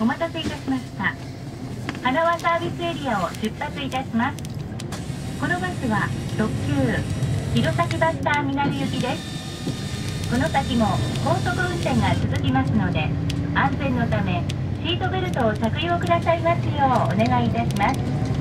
お待たせいたしました。花輪サービスエリアを出発いたします。このバスは特急弘前バスターミナル行きです。この先も高速運転が続きますので安全のためシートベルトを着用くださいますようお願いいたします。